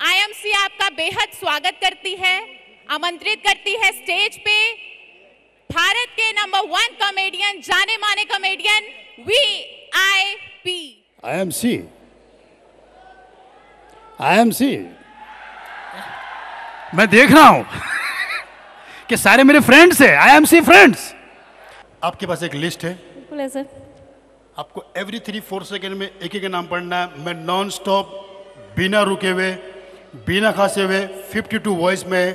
IMC आपका बेहद स्वागत करती है आमंत्रित करती है स्टेज पे। भारत के नंबर वन कॉमेडियन जाने माने comedian V I P I M C I M C मैं देख रहा हूँ कि सारे मेरे फ्रेंड्स हैं आई एम सी फ्रेंड्स आपके पास एक लिस्ट है। बिल्कुल है सर आपको एवरी थ्री फोर सेकेंड में एक एक नाम पढ़ना है। मैं नॉन स्टॉप बिना रुके हुए बिना खासे हुए 52 वॉइस में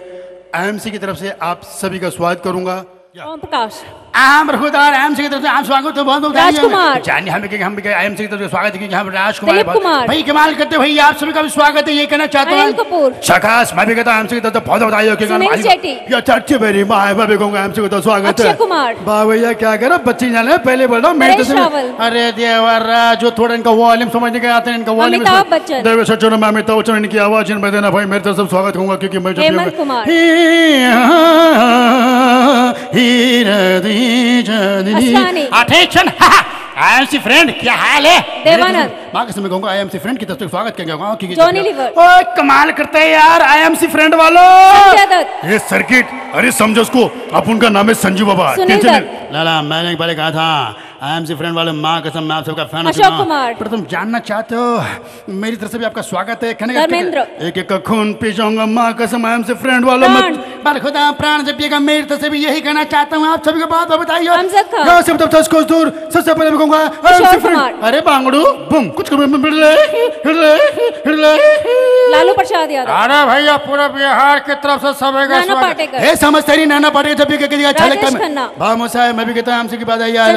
आईएमसी की तरफ़ से आप सभी का स्वागत करूँगा। ओम प्रकाश। आम रघुदार आईएमसी की तरफ़ से आप स्वागत तो बहुत राजकुमार। जानिए हम भी हम भी आईएमसी की तरफ़ से स्वागत है हम राजकुमार। भाई कमाल करते भाई आप सभी का भी स्वागत है ये कहना चाहता हूँ। शकाश मैं भी कहता हूँ आईएमसी की तरफ़ से बहुत बधाई कि सुनील शेट्टी। या चाची मेरी माँ है मैं भी कहूँगा आईएमसी की तरफ़ स्वागत है कुमार। वाह भैया क्या करो बच्ची जाने पहले बोल रहा हूँ मेरे तरफ़। अरे देवरा जो थोड़ा इनका वॉल्यूम समझने के आते हैं इनका वॉल्यूम अमिताभ बच्चन। देव सच्चन में अमिताभ बच्चन इनकी आवाज़ इन देना भाई मेरे तरफ़ से स्वागत करूँगा क्योंकि मैं Hemant Kumar. Attention! I M C friend क्या हाल है देवानंद। माँ कसम मैं कहूँगा आई एम सी फ्रेंड की तरफ़ से स्वागत क्योंकि जॉनी लीवर। ओए कमाल करते हैं यार आई एम सी फ्रेंड वालों ये सर्किट अरे समझो उसको। अब उनका नाम है संजू बाबा। टेंशन लाला मैंने एक बार कहा था आई एम सी फ्रेंड वाले माँ कसम मैं आप सबका फ़ैन अशोक कुमार। पर तुम जानना चाहते हो मेरी तरफ़ से भी आपका स्वागत है कहने का धर्मेंद्र। एक एक खून पी जाऊँगा माँ कसम आई एम सी फ्रेंड वालों मत पर खुदा प्राण जब पिएगा मेरी तरफ़ से भी यही कहना चाहता हूँ आप सभी को बात बताइए। अमजद खान। यहाँ से मतलब दूर सबसे पहले मैं कहूँगा किशोर C friend। कुमार। अरे बांगड़ू बुम कुछ कर लालू प्रसाद यादव। अरे भैया पूरा बिहार की तरफ़ से सभी का स्वागत। समझते नहीं नाना पाटेकर जब भी कह दिया अच्छा लगता है। भामो साहब मैं भी कहता हूँ हमसे की बात आई यार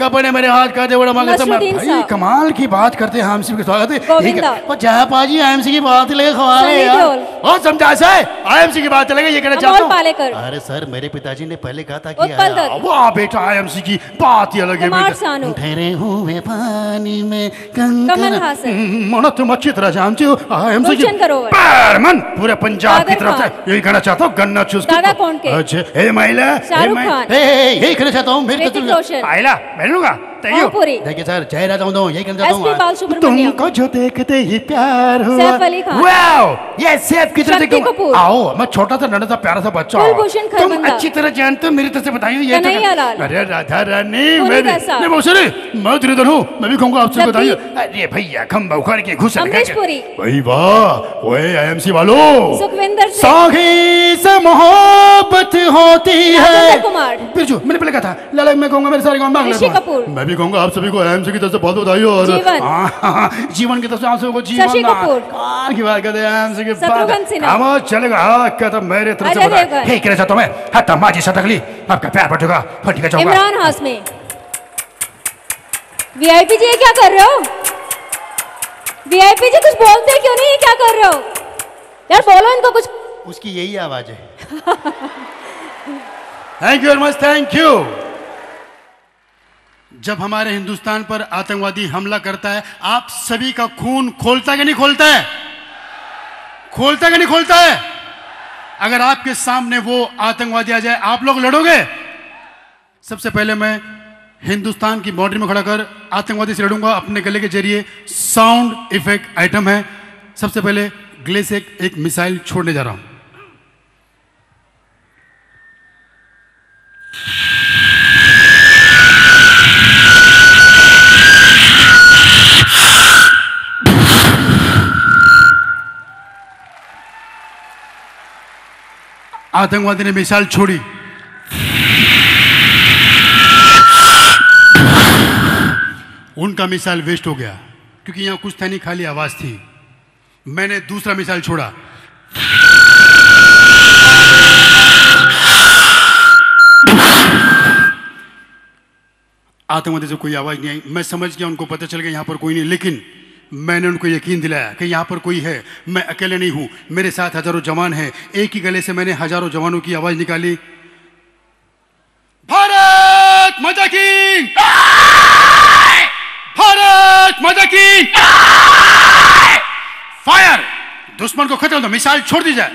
कपड़े मेरे हाथ का दे बड़ा मांगे सब भाई कमाल की बात करते हैं हमसे के स्वागत है। ठीक है जहाँ पाजी आईएमसी की बात लगे खवा रहे यार। और समझा से आईएमसी की बात लगे ये कहना चाहता हूँ। अरे सर मेरे पिताजी ने पहले कहा था कि वाह बेटा आईएमसी की बात ही अलग है। ठहरे हुए पानी में। मन तुम अच्छी तरह जानते हो आईएमसी की गुलशन पूरे पंजाब की तरफ़ से यही कहना चाहता हूँ गन्ना चूस के- कौन के? अच्छा ए महिला हे शाहरुख खान। हे, हे, यही देखिए सर जय राजा हूँ यही कहना चाहता हूँ तुमको जो देखते ही प्यार हुआ। वाओ सैफ की तरफ़। आओ मैं छोटा सा नन्हा सा प्यारा सा बच्चा कुलभूषण तुम अच्छी तरह जानते हो मेरी तरफ़ से बताइए ये तो-। अरे राधा रानी मैं मौसरी मैं दुर्योधन हूँ मैं भी कहूँगा आपसे बताइए। अरे भैया खम्बा उखाड़ के घुस भाई वाह ओए आईएमसी वालों। सुखविंदर से मोहब्बत होती है। बिरजू मैंने पहले कहा था लाला मैं कहूँगा मेरे सारे गाँव मांग लेता हूँ। कपूर। मैं भी कहूँगा आप सभी को एमसी की तरफ़ से बहुत बधाई हो और जीवन। हाँ, हाँ, हाँ, जीवन की तरफ़ से आप सबको जीवन शशि ना- कपूर। कार की बात करते हैं एमसी की शत्रुघ्न बात हम चलेगा। हाँ तो मेरे तरफ़ से बधाई हे हूँ मैं। हटा माजी आपका प्यार बटूगा फटी का इमरान हाशमी वीआईपी जी क्या कर रहे हो? वीआईपी जी कुछ बोलते क्यों नहीं? क्या कर रहे हो? यार बोलो इनको कुछ। उसकी यही आवाज़ है। Thank you very much thank you जब हमारे हिंदुस्तान पर आतंकवादी हमला करता है आप सभी का खून खोलता है कि नहीं खोलता है? खोलता है कि नहीं खोलता है? अगर आपके सामने वो आतंकवादी आ जाए आप लोग लड़ोगे? सबसे पहले मैं हिंदुस्तान की बाउंड्री में खड़ा कर आतंकवादी से लड़ूँगा अपने गले के ज़रिए साउंड इफ़ेक्ट आइटम है। सबसे पहले गले से एक, एक मिसाइल छोड़ने जा रहा हूँ। आतंकवादी ने मिसाइल छोड़ी। उनका मिसाइल वेस्ट हो गया, क्योंकि यहाँ कुछ था नहीं, खाली आवाज़ थी। मैंने दूसरा मिसाइल छोड़ा। आतंकवादी से कोई आवाज़ नहीं आई। मैं समझ गया, उनको पता चल गया, यहाँ पर कोई नहीं। लेकिन मैंने उनको यकीन दिलाया कि यहाँ पर कोई है। मैं अकेले नहीं हूँ। मेरे साथ हज़ारों जवान हैं। एक ही गले से मैंने हज़ारों जवानों की आवाज़ निकाली। भारत माता की। भारत माता की। फायर दुश्मन को खत्म दो। मिसाइल छोड़ दी जाए।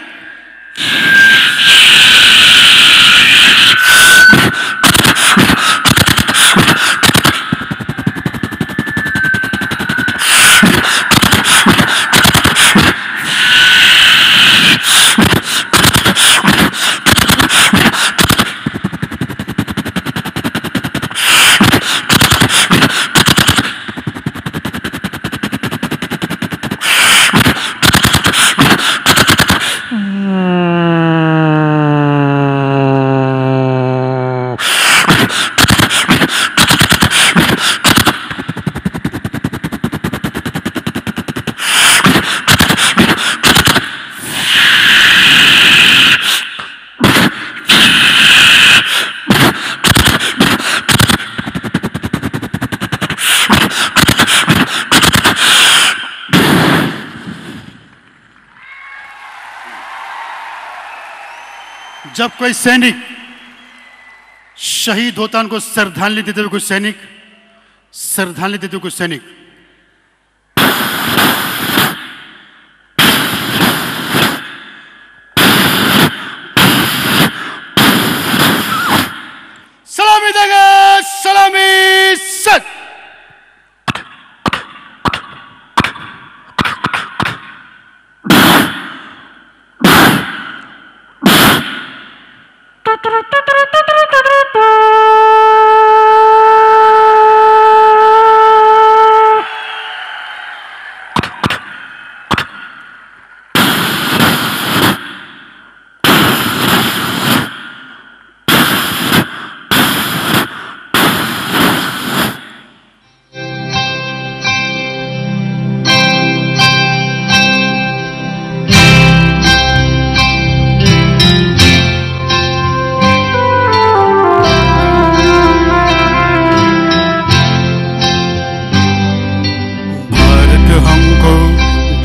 जब कोई सैनिक शहीद होता उनको श्रद्धांजलि देते हुए कोई सैनिक, श्रद्धांजलि देते हुए कोई सैनिक tru, tru, tru.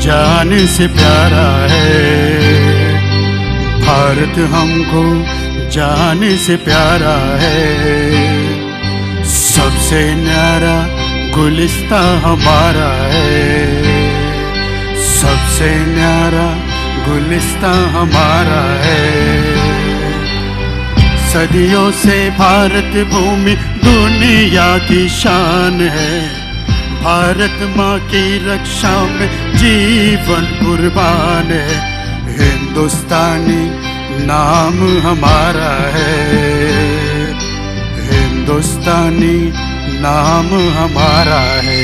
जाने से प्यारा है। भारत हमको जान से प्यारा है। सबसे न्यारा गुलिस्ता हमारा है। सबसे न्यारा गुलिस्ता हमारा है। सदियों से भारत भूमि दुनिया की शान है। भारत माँ की रक्षा में जीवन कुर्बान है। हिंदुस्तानी नाम हमारा है। हिंदुस्तानी नाम हमारा है।